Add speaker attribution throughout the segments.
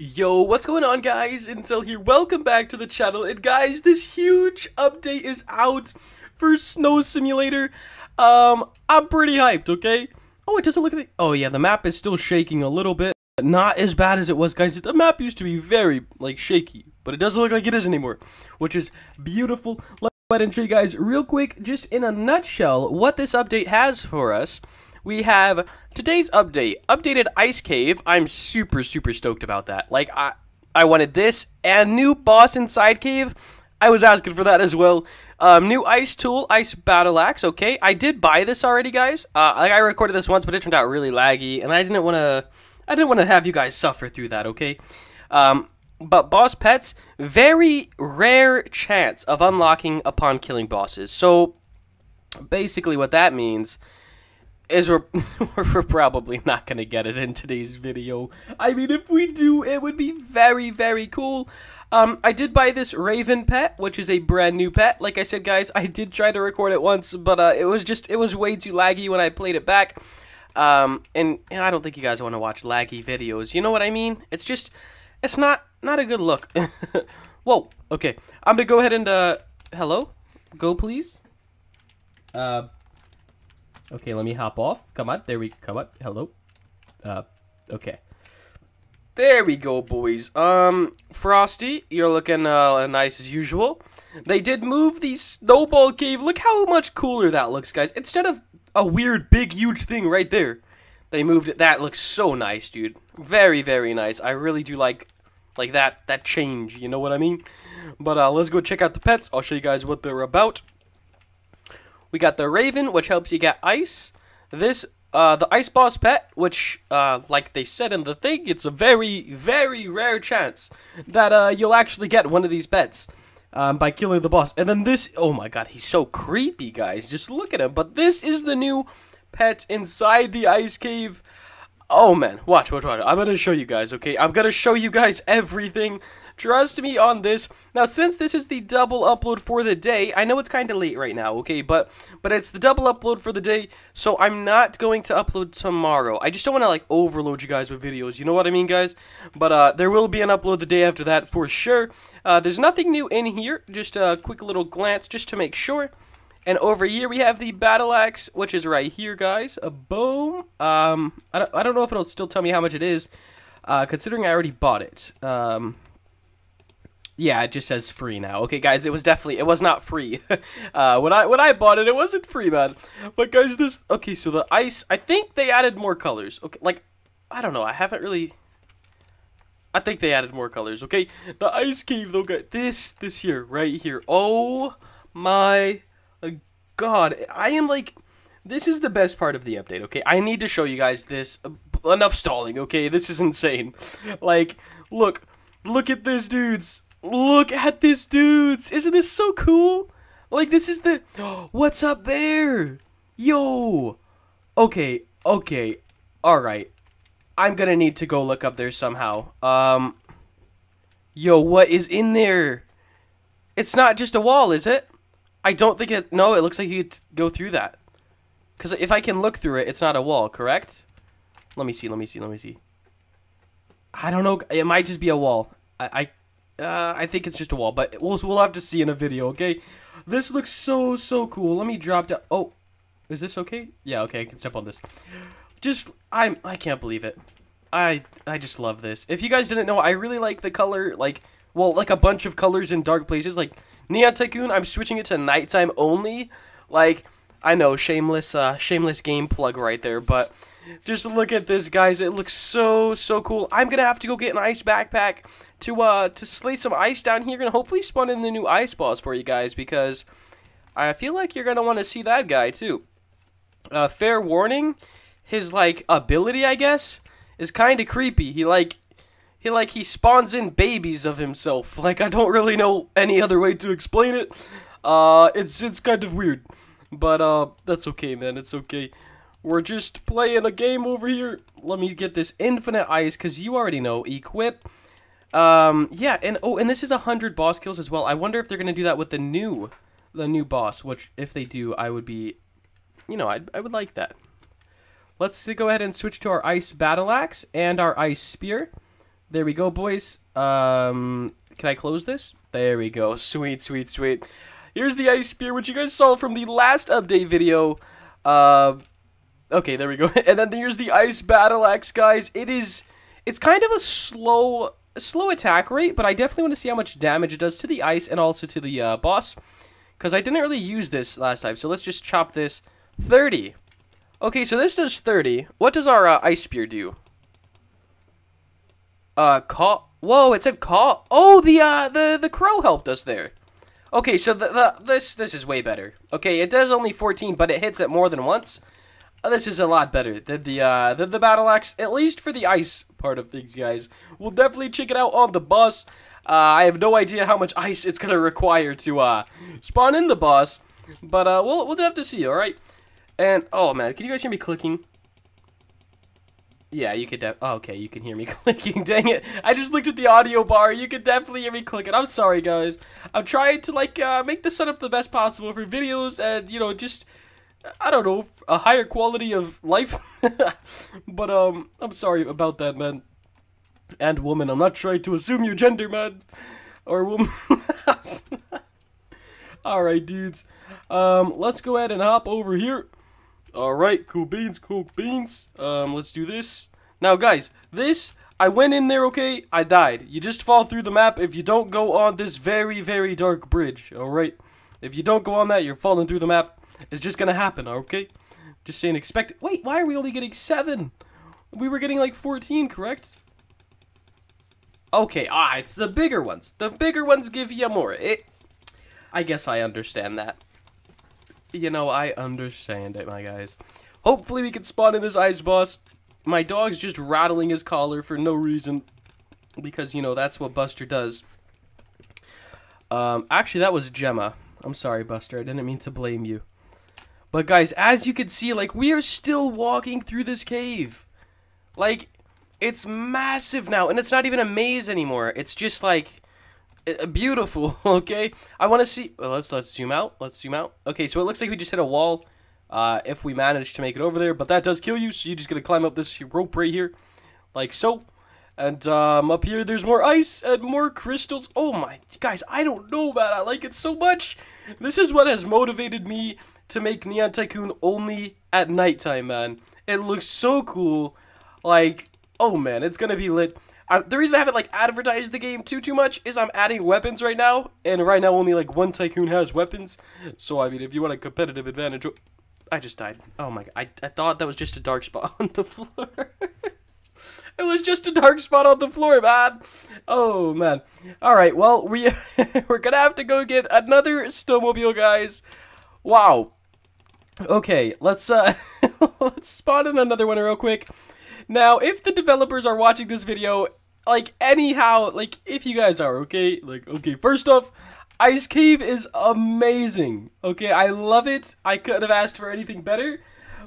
Speaker 1: Yo, what's going on guys? Intel here, welcome back to the channel, and guys, this huge update is out for Snow Simulator. Um, I'm pretty hyped, okay? Oh, it doesn't look like- Oh yeah, the map is still shaking a little bit. Not as bad as it was, guys. The map used to be very, like, shaky, but it doesn't look like it is anymore, which is beautiful. Let me go ahead and show you guys real quick, just in a nutshell, what this update has for us we have today's update, updated Ice Cave. I'm super, super stoked about that. Like, I, I wanted this and new boss inside cave. I was asking for that as well. Um, new ice tool, ice battle axe. Okay, I did buy this already, guys. Uh, like I recorded this once, but it turned out really laggy, and I didn't want to. I didn't want to have you guys suffer through that. Okay. Um, but boss pets, very rare chance of unlocking upon killing bosses. So, basically, what that means is we're, we're probably not going to get it in today's video. I mean, if we do, it would be very, very cool. Um, I did buy this Raven pet, which is a brand new pet. Like I said, guys, I did try to record it once, but uh, it was just, it was way too laggy when I played it back. Um, and I don't think you guys want to watch laggy videos. You know what I mean? It's just, it's not, not a good look. Whoa, okay. I'm going to go ahead and, uh, hello? Go, please. Uh, Okay, let me hop off. Come on, there we come on. Hello. Uh, okay. There we go, boys. Um, Frosty, you're looking uh, nice as usual. They did move the snowball cave. Look how much cooler that looks, guys. Instead of a weird, big, huge thing right there, they moved it. That looks so nice, dude. Very, very nice. I really do like, like that, that change. You know what I mean? But uh, let's go check out the pets. I'll show you guys what they're about. We got the Raven, which helps you get ice. This, uh, the Ice Boss pet, which, uh, like they said in the thing, it's a very, very rare chance that, uh, you'll actually get one of these pets. Um, by killing the boss. And then this, oh my god, he's so creepy, guys. Just look at him. But this is the new pet inside the ice cave. Oh man, watch, watch, watch. I'm gonna show you guys, okay? I'm gonna show you guys everything. Trust me on this. Now, since this is the double upload for the day, I know it's kind of late right now, okay? But but it's the double upload for the day, so I'm not going to upload tomorrow. I just don't want to, like, overload you guys with videos. You know what I mean, guys? But uh, there will be an upload the day after that for sure. Uh, there's nothing new in here. Just a quick little glance just to make sure. And over here we have the battle axe, which is right here, guys. A boom. Um, I don't, I don't know if it'll still tell me how much it is, uh, considering I already bought it. Um, yeah, it just says free now. Okay, guys, it was definitely it was not free. uh, when I when I bought it, it wasn't free, man. But guys, this okay. So the ice, I think they added more colors. Okay, like I don't know. I haven't really. I think they added more colors. Okay, the ice cave though, guys. This this here, right here. Oh my god, I am like. This is the best part of the update. Okay, I need to show you guys this. Enough stalling. Okay, this is insane. Like, look, look at this, dudes. Look at this, dudes. Isn't this so cool? Like, this is the... What's up there? Yo. Okay, okay. Alright. I'm gonna need to go look up there somehow. Um... Yo, what is in there? It's not just a wall, is it? I don't think it... No, it looks like you could go through that. Because if I can look through it, it's not a wall, correct? Let me see, let me see, let me see. I don't know. It might just be a wall. I, I uh, I think it's just a wall, but we'll, we'll have to see in a video, okay? This looks so, so cool. Let me drop down. Oh, is this okay? Yeah, okay, I can step on this. Just, I'm, I can't believe it. I, I just love this. If you guys didn't know, I really like the color, like, well, like a bunch of colors in dark places. Like, Neon Tycoon, I'm switching it to nighttime only. Like, I know, shameless, uh, shameless game plug right there, but just look at this, guys. It looks so, so cool. I'm gonna have to go get an ice backpack to uh to slay some ice down here and hopefully spawn in the new ice boss for you guys because I feel like you're gonna want to see that guy too. Uh, fair warning, his like ability I guess is kind of creepy. He like he like he spawns in babies of himself. Like I don't really know any other way to explain it. Uh, it's it's kind of weird, but uh, that's okay, man. It's okay. We're just playing a game over here. Let me get this infinite ice because you already know equip. Um, yeah, and oh, and this is a hundred boss kills as well. I wonder if they're gonna do that with the new, the new boss. Which, if they do, I would be, you know, I I would like that. Let's go ahead and switch to our ice battle axe and our ice spear. There we go, boys. Um, can I close this? There we go. Sweet, sweet, sweet. Here's the ice spear, which you guys saw from the last update video. Uh, okay, there we go. and then here's the ice battle axe, guys. It is, it's kind of a slow, slow attack rate, but I definitely want to see how much damage it does to the ice and also to the uh, boss. Because I didn't really use this last time, so let's just chop this. 30. Okay, so this does 30. What does our uh, ice spear do? Uh, call. Whoa, it said call. Oh, the uh, the the crow helped us there. Okay, so the, the this this is way better. Okay, it does only 14, but it hits it more than once. Uh, this is a lot better than the uh the, the battle axe, at least for the ice part of things, guys. We'll definitely check it out on the boss. Uh, I have no idea how much ice it's gonna require to uh spawn in the boss, but uh we'll we'll have to see. All right. And oh man, can you guys hear me clicking? Yeah, you could oh, okay, you can hear me clicking. Dang it. I just looked at the audio bar. You could definitely hear me clicking. I'm sorry, guys. I'm trying to, like, uh, make the setup the best possible for videos and, you know, just, I don't know, a higher quality of life. but, um, I'm sorry about that, man. And woman. I'm not trying to assume your gender, man. Or woman. Alright, dudes. Um, let's go ahead and hop over here. Alright, cool beans, cool beans. Um, let's do this. Now, guys, this, I went in there, okay? I died. You just fall through the map if you don't go on this very, very dark bridge, alright? If you don't go on that, you're falling through the map. It's just gonna happen, okay? Just saying, expect. Wait, why are we only getting 7? We were getting like 14, correct? Okay, ah, it's the bigger ones. The bigger ones give you more. It, I guess I understand that you know, I understand it, my guys. Hopefully we can spawn in this ice boss. My dog's just rattling his collar for no reason. Because, you know, that's what Buster does. Um, actually, that was Gemma. I'm sorry, Buster. I didn't mean to blame you. But, guys, as you can see, like, we are still walking through this cave. Like, it's massive now. And it's not even a maze anymore. It's just, like beautiful, okay? I want to see... Well, let's, let's zoom out. Let's zoom out. Okay, so it looks like we just hit a wall uh, if we manage to make it over there. But that does kill you, so you're just to climb up this rope right here. Like so. And um, up here, there's more ice and more crystals. Oh my... Guys, I don't know, man. I like it so much. This is what has motivated me to make Neon Tycoon only at nighttime, man. It looks so cool. Like, oh man, it's going to be lit. I, the reason I haven't like advertised the game too too much is I'm adding weapons right now, and right now only like one tycoon has weapons. So I mean, if you want a competitive advantage, I just died. Oh my god, I I thought that was just a dark spot on the floor. it was just a dark spot on the floor, man. Oh man. All right, well we we're gonna have to go get another snowmobile, guys. Wow. Okay, let's uh let's spawn in another one real quick. Now, if the developers are watching this video, like, anyhow, like, if you guys are, okay? Like, okay, first off, Ice Cave is amazing, okay? I love it. I couldn't have asked for anything better,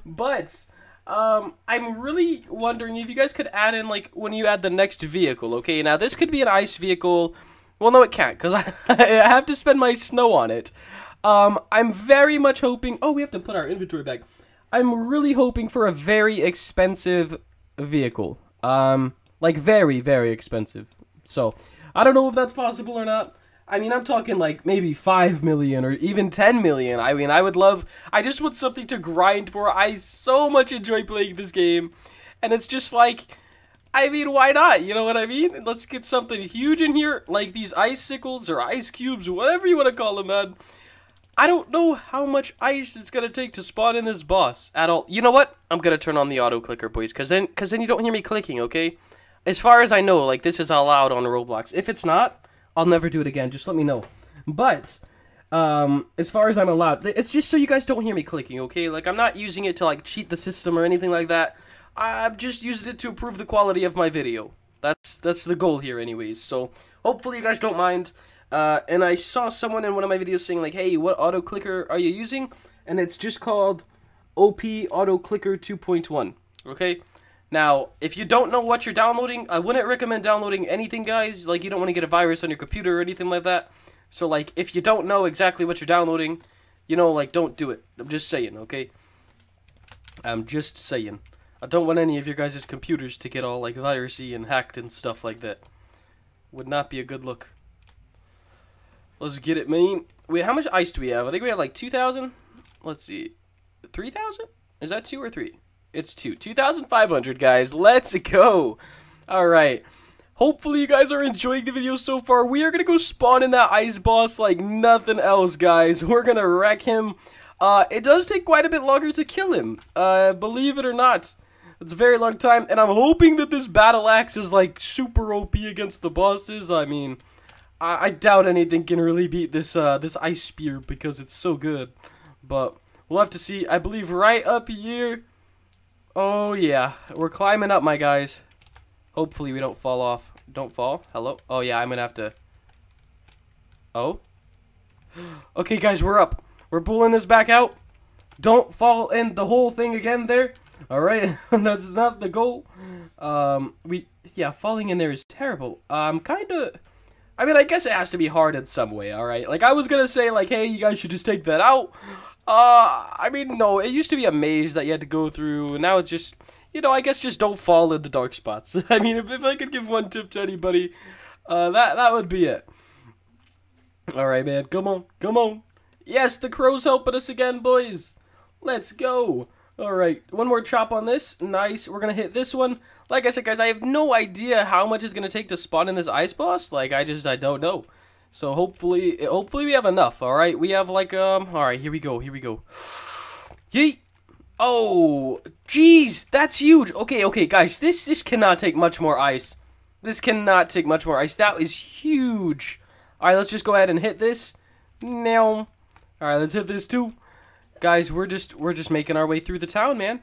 Speaker 1: but... Um, I'm really wondering if you guys could add in, like, when you add the next vehicle, okay? Now, this could be an ice vehicle. Well, no, it can't, because I, I have to spend my snow on it. Um, I'm very much hoping... Oh, we have to put our inventory back. I'm really hoping for a very expensive vehicle. Um, like very, very expensive. So, I don't know if that's possible or not. I mean, I'm talking like maybe 5 million or even 10 million. I mean, I would love, I just want something to grind for. I so much enjoy playing this game. And it's just like, I mean, why not? You know what I mean? Let's get something huge in here, like these icicles or ice cubes, whatever you want to call them, man. I don't know how much ice it's gonna take to spawn in this boss at all. You know what? I'm gonna turn on the auto clicker, boys, cause then, cause then you don't hear me clicking, okay? As far as I know, like this is allowed on Roblox. If it's not, I'll never do it again. Just let me know. But um, as far as I'm allowed, it's just so you guys don't hear me clicking, okay? Like I'm not using it to like cheat the system or anything like that. I've just used it to improve the quality of my video. That's that's the goal here, anyways. So hopefully you guys don't mind. Uh, and I saw someone in one of my videos saying like, hey, what auto clicker are you using? And it's just called OP Auto Clicker 2.1. Okay? Now, if you don't know what you're downloading, I wouldn't recommend downloading anything, guys. Like, you don't want to get a virus on your computer or anything like that. So, like, if you don't know exactly what you're downloading, you know, like, don't do it. I'm just saying, okay? I'm just saying. I don't want any of your guys' computers to get all like virusy and hacked and stuff like that. Would not be a good look. Let's get it, man. Wait, how much ice do we have? I think we have like 2,000. Let's see. 3,000? Is that two or three? It's two. 2,500, guys. Let's go. All right. Hopefully you guys are enjoying the video so far. We are going to go spawn in that ice boss like nothing else, guys. We're going to wreck him. Uh, it does take quite a bit longer to kill him. Uh, believe it or not. It's a very long time, and I'm hoping that this battle axe is like super OP against the bosses. I mean, I, I doubt anything can really beat this uh, this ice spear because it's so good. But we'll have to see. I believe right up here. Oh yeah, we're climbing up, my guys. Hopefully we don't fall off. Don't fall. Hello? Oh, yeah, I'm gonna have to... Oh? Okay, guys, we're up. We're pulling this back out. Don't fall in the whole thing again there. Alright, that's not the goal. Um, we... Yeah, falling in there is terrible. Um, kinda... I mean, I guess it has to be hard in some way, alright? Like, I was gonna say, like, hey, you guys should just take that out. Uh, I mean, no, it used to be a maze that you had to go through, now it's just you know, I guess just don't fall in the dark spots. I mean, if, if I could give one tip to anybody, uh, that, that would be it. Alright, man. Come on. Come on. Yes, the crow's helping us again, boys. Let's go. Alright, one more chop on this. Nice. We're to hit this one. Like I said, guys, I have no idea how much it's to take to spawn in this ice boss. Like, I just, I don't know. So hopefully, hopefully we have enough, alright? We have like, um, alright, here we go, here we go. Yeet! Oh, jeez, that's huge. Okay, okay, guys, this this cannot take much more ice. This cannot take much more ice. That is huge. All right, let's just go ahead and hit this. Now, all right, let's hit this too. Guys, we're just we're just making our way through the town, man.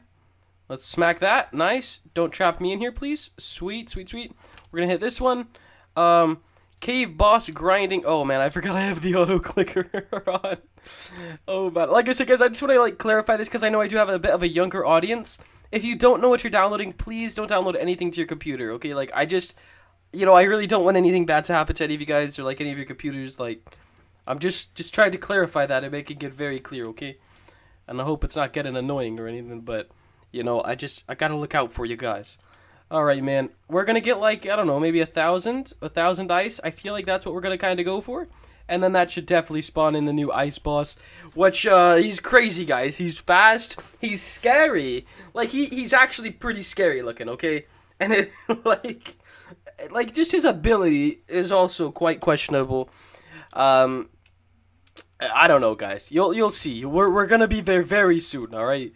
Speaker 1: Let's smack that. Nice. Don't trap me in here, please. Sweet, sweet, sweet. We're gonna hit this one. Um, Cave boss grinding. Oh man, I forgot I have the auto clicker on. Oh man, like I said, guys, I just want to like clarify this because I know I do have a bit of a younger audience. If you don't know what you're downloading, please don't download anything to your computer. Okay, like I just, you know, I really don't want anything bad to happen to any of you guys or like any of your computers. Like, I'm just just trying to clarify that and make it get very clear. Okay, and I hope it's not getting annoying or anything, but you know, I just I gotta look out for you guys. Alright, man. We're gonna get like, I don't know, maybe a thousand? A thousand ice? I feel like that's what we're gonna kind of go for. And then that should definitely spawn in the new ice boss. Which, uh, he's crazy, guys. He's fast. He's scary. Like, he, he's actually pretty scary looking, okay? And it, like, like, just his ability is also quite questionable. Um, I don't know, guys. You'll, you'll see. We're, we're gonna be there very soon, alright?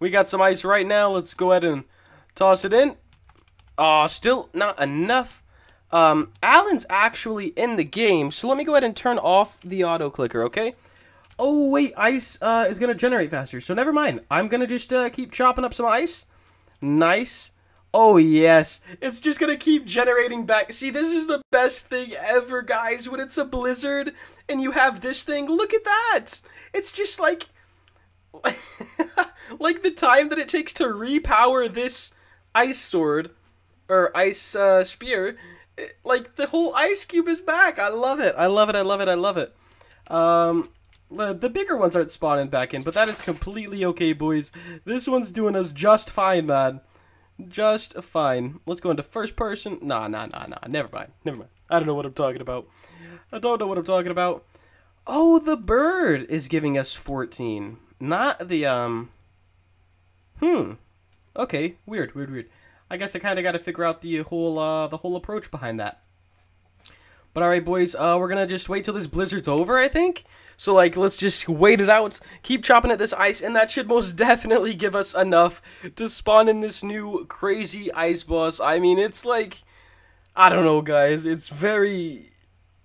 Speaker 1: We got some ice right now. Let's go ahead and toss it in. Oh, still not enough. Um, Alan's actually in the game, so let me go ahead and turn off the auto clicker, okay? Oh, wait, ice uh, is going to generate faster, so never mind. I'm going to just uh, keep chopping up some ice. Nice. Oh, yes. It's just going to keep generating back. See, this is the best thing ever, guys, when it's a blizzard and you have this thing. Look at that. It's just like... like the time that it takes to repower this ice sword or ice uh, spear, it, like the whole ice cube is back. I love it. I love it. I love it. I love it. Um, the, the bigger ones aren't spawning back in, but that is completely okay, boys. This one's doing us just fine, man. Just fine. Let's go into first person. Nah, nah, nah, nah. Never mind. Never mind. I don't know what I'm talking about. I don't know what I'm talking about. Oh, the bird is giving us 14. Not the, um... Hmm. Okay. Weird, weird, weird. I guess I kind of got to figure out the whole uh, the whole approach behind that. But alright, boys, uh, we're gonna just wait till this blizzard's over, I think. So, like, let's just wait it out, keep chopping at this ice, and that should most definitely give us enough to spawn in this new crazy ice boss. I mean, it's like, I don't know, guys, it's very,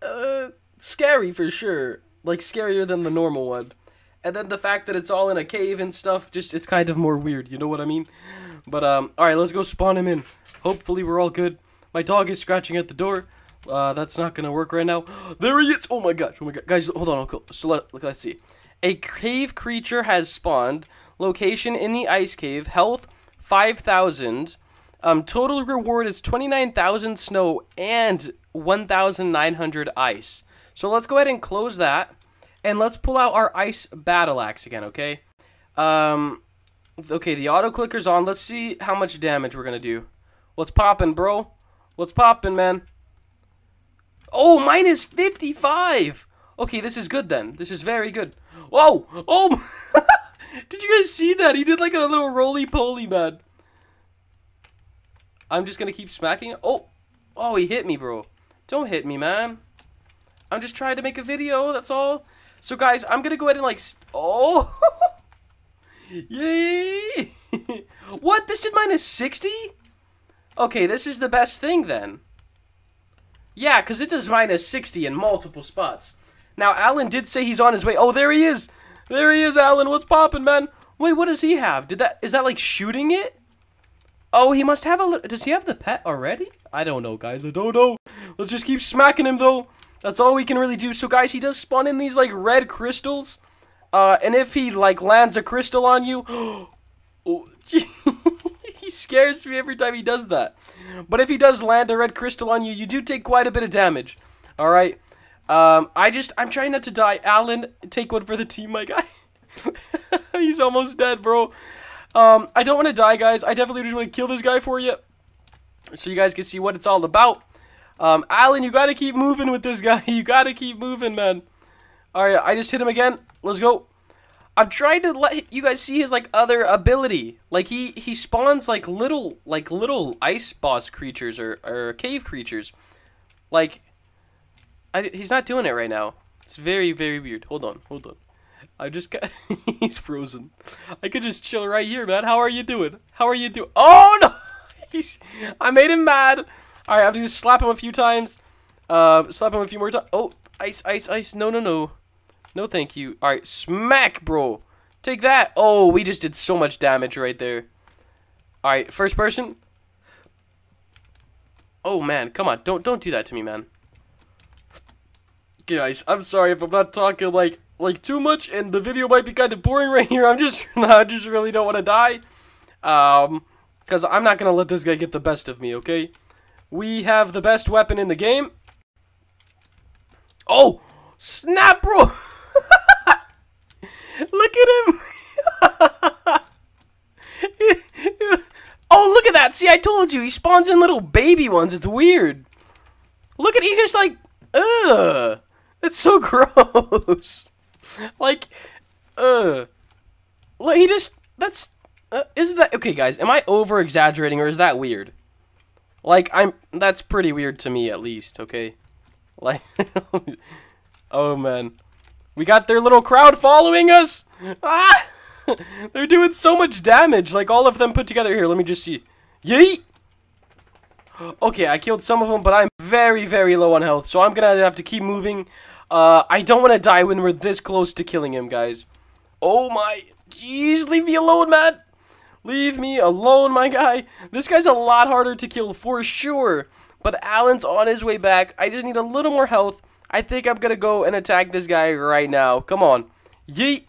Speaker 1: uh, scary for sure. Like, scarier than the normal one. And then the fact that it's all in a cave and stuff, just, it's kind of more weird, you know what I mean? But, um, alright, let's go spawn him in. Hopefully we're all good. My dog is scratching at the door. Uh, that's not gonna work right now. there he is! Oh my gosh, oh my god. Guys, hold on, okay. So let, let's see. A cave creature has spawned. Location in the ice cave. Health 5,000. Um, total reward is 29,000 snow and 1,900 ice. So let's go ahead and close that. And let's pull out our ice battle axe again, okay? Um, Okay, the auto clicker's on. Let's see how much damage we're gonna do. What's popping, bro? What's popping, man? Oh, minus 55! Okay, this is good then. This is very good. Whoa! Oh! did you guys see that? He did like a little roly-poly, man. I'm just gonna keep smacking. Oh! Oh, he hit me, bro. Don't hit me, man. I'm just trying to make a video, that's all. So, guys, I'm gonna go ahead and like... Oh! Yay! what? This did minus 60? Okay, this is the best thing then. Yeah, because it does minus 60 in multiple spots. Now, Alan did say he's on his way. Oh, there he is. There he is, Alan. What's popping, man? Wait, what does he have? Did that? Is that like shooting it? Oh, he must have a. Little... Does he have the pet already? I don't know, guys. I don't know. Let's just keep smacking him, though. That's all we can really do. So, guys, he does spawn in these, like, red crystals. Uh, and if he, like, lands a crystal on you... oh, he scares me every time he does that. But if he does land a red crystal on you, you do take quite a bit of damage. Alright? Um, I just... I'm trying not to die. Alan, take one for the team, my guy. He's almost dead, bro. Um, I don't want to die, guys. I definitely just want to kill this guy for you. So you guys can see what it's all about. Um, Alan, you gotta keep moving with this guy. You gotta keep moving, man. Alright, I just hit him again. Let's go. I'm trying to let you guys see his, like, other ability. Like, he, he spawns, like, little, like, little ice boss creatures or, or cave creatures. Like, I, he's not doing it right now. It's very, very weird. Hold on, hold on. I just got... he's frozen. I could just chill right here, man. How are you doing? How are you doing? Oh, no! he's... I made him mad. Alright, I have to just slap him a few times. Uh, slap him a few more times. Oh, ice, ice, ice. No, no, no. No, thank you. Alright, smack, bro. Take that. Oh, we just did so much damage right there. Alright, first person. Oh, man. Come on. Don't don't do that to me, man. Guys, I'm sorry if I'm not talking, like, like too much, and the video might be kind of boring right here. I'm just, I just really don't want to die. Um, because I'm not going to let this guy get the best of me, okay? We have the best weapon in the game. Oh! Snap, bro! look at him! oh, look at that! See, I told you, he spawns in little baby ones. It's weird. Look at, he just like, ugh. That's so gross. like, ugh. Look, he just, that's, uh, is that, okay guys, am I over-exaggerating or is that weird? Like, I'm, that's pretty weird to me at least, okay? Like, oh man. We got their little crowd following us! Ah! They're doing so much damage, like all of them put together. Here, let me just see. Yeet! Okay, I killed some of them, but I'm very, very low on health, so I'm gonna have to keep moving. Uh, I don't want to die when we're this close to killing him, guys. Oh my... Jeez, leave me alone, man! Leave me alone, my guy. This guy's a lot harder to kill for sure. But Alan's on his way back. I just need a little more health. I think I'm going to go and attack this guy right now. Come on. Yeet.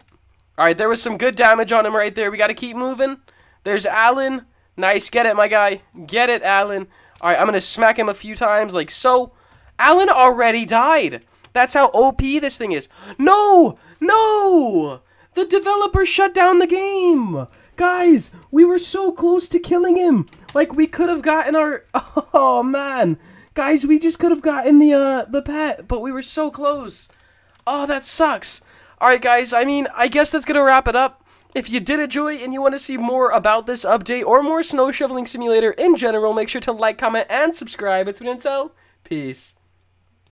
Speaker 1: Alright, there was some good damage on him right there. We got to keep moving. There's Alan. Nice. Get it, my guy. Get it, Alan. Alright, I'm going to smack him a few times like so. Alan already died. That's how OP this thing is. No! No! The developer shut down the game! Guys, we were so close to killing him. Like, we could have gotten our... Oh, man. Guys, we just could have gotten the, uh, the pet, but we were so close. Oh, that sucks. Alright, guys, I mean, I guess that's gonna wrap it up. If you did enjoy and you want to see more about this update or more Snow Shoveling Simulator in general, make sure to like, comment, and subscribe. It's been Intel. Peace.